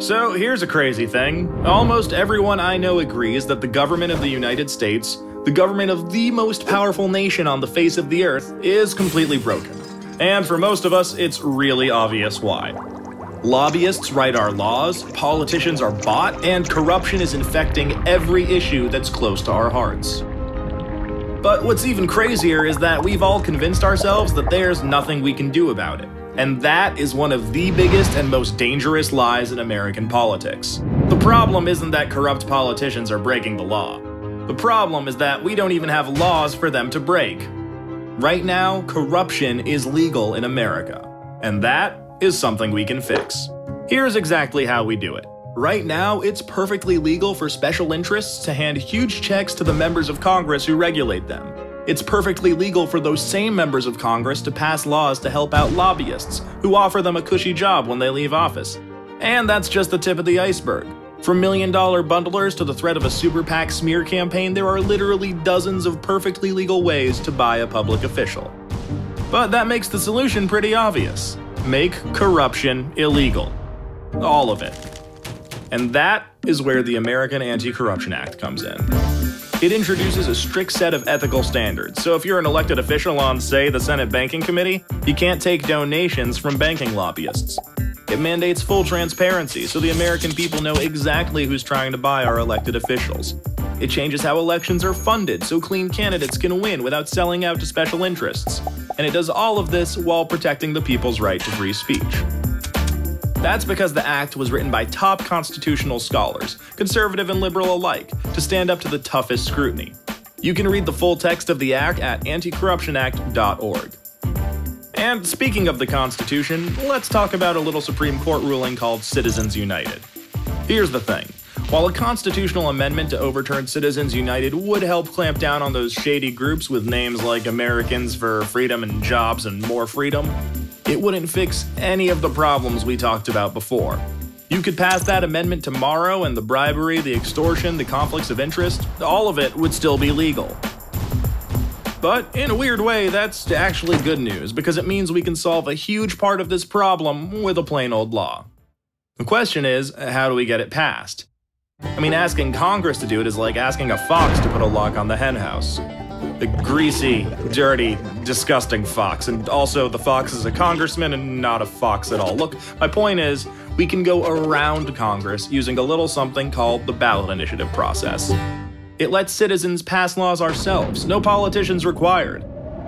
So here's a crazy thing. Almost everyone I know agrees that the government of the United States, the government of the most powerful nation on the face of the earth, is completely broken. And for most of us, it's really obvious why. Lobbyists write our laws, politicians are bought, and corruption is infecting every issue that's close to our hearts. But what's even crazier is that we've all convinced ourselves that there's nothing we can do about it. And that is one of the biggest and most dangerous lies in American politics. The problem isn't that corrupt politicians are breaking the law. The problem is that we don't even have laws for them to break. Right now, corruption is legal in America. And that is something we can fix. Here's exactly how we do it. Right now, it's perfectly legal for special interests to hand huge checks to the members of Congress who regulate them. It's perfectly legal for those same members of Congress to pass laws to help out lobbyists who offer them a cushy job when they leave office. And that's just the tip of the iceberg. From million dollar bundlers to the threat of a super PAC smear campaign, there are literally dozens of perfectly legal ways to buy a public official. But that makes the solution pretty obvious make corruption illegal. All of it. And that is where the American Anti Corruption Act comes in. It introduces a strict set of ethical standards, so if you're an elected official on, say, the Senate Banking Committee, you can't take donations from banking lobbyists. It mandates full transparency so the American people know exactly who's trying to buy our elected officials. It changes how elections are funded so clean candidates can win without selling out to special interests. And it does all of this while protecting the people's right to free speech. That's because the act was written by top constitutional scholars, conservative and liberal alike, to stand up to the toughest scrutiny. You can read the full text of the act at anticorruptionact.org. And speaking of the Constitution, let's talk about a little Supreme Court ruling called Citizens United. Here's the thing. While a constitutional amendment to overturn Citizens United would help clamp down on those shady groups with names like Americans for Freedom and Jobs and More Freedom, it wouldn't fix any of the problems we talked about before. You could pass that amendment tomorrow, and the bribery, the extortion, the conflicts of interest, all of it would still be legal. But in a weird way, that's actually good news because it means we can solve a huge part of this problem with a plain old law. The question is, how do we get it passed? I mean, asking Congress to do it is like asking a fox to put a lock on the henhouse. The greasy, dirty, disgusting fox. And also, the fox is a congressman and not a fox at all. Look, my point is, we can go around Congress using a little something called the ballot initiative process. It lets citizens pass laws ourselves, no politicians required.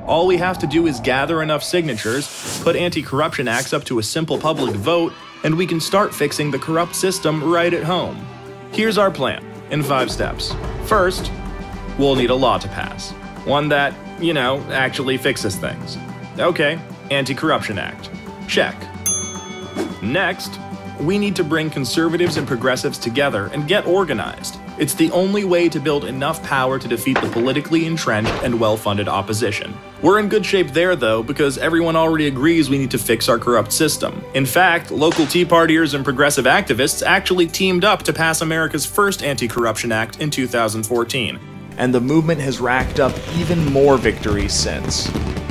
All we have to do is gather enough signatures, put anti corruption acts up to a simple public vote, and we can start fixing the corrupt system right at home. Here's our plan in five steps. First, we'll need a law to pass. One that, you know, actually fixes things. Okay, Anti Corruption Act. Check. Next, we need to bring conservatives and progressives together and get organized. It's the only way to build enough power to defeat the politically entrenched and well funded opposition. We're in good shape there, though, because everyone already agrees we need to fix our corrupt system. In fact, local Tea Partiers and progressive activists actually teamed up to pass America's first Anti Corruption Act in 2014 and the movement has racked up even more victories since.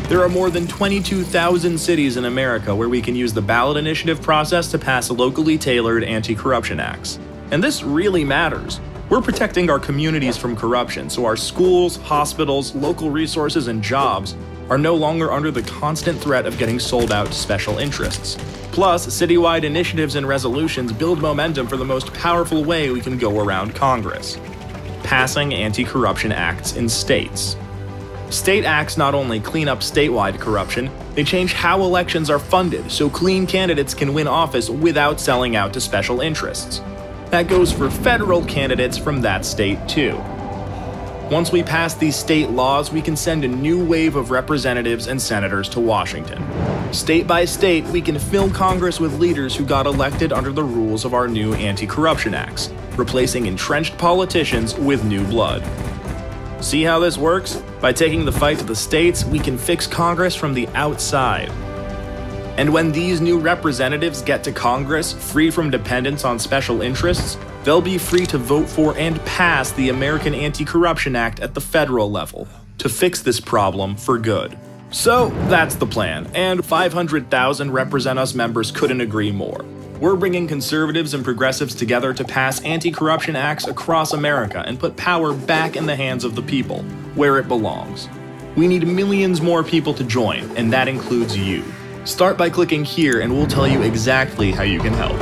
There are more than 22,000 cities in America where we can use the ballot initiative process to pass locally tailored anti corruption acts. And this really matters. We're protecting our communities from corruption so our schools, hospitals, local resources, and jobs are no longer under the constant threat of getting sold out to special interests. Plus, citywide initiatives and resolutions build momentum for the most powerful way we can go around Congress passing anti corruption acts in states. State acts not only clean up statewide corruption, they change how elections are funded so clean candidates can win office without selling out to special interests. That goes for federal candidates from that state, too. Once we pass these state laws, we can send a new wave of representatives and senators to Washington. State by state, we can fill Congress with leaders who got elected under the rules of our new anti corruption acts, replacing entrenched politicians with new blood. See how this works? By taking the fight to the states, we can fix Congress from the outside. And when these new representatives get to Congress, free from dependence on special interests, they'll be free to vote for and pass the American Anti Corruption Act at the federal level to fix this problem for good. So that's the plan, and 500,000 Represent Us members couldn't agree more. We're bringing conservatives and progressives together to pass anti corruption acts across America and put power back in the hands of the people, where it belongs. We need millions more people to join, and that includes you. Start by clicking here, and we'll tell you exactly how you can help.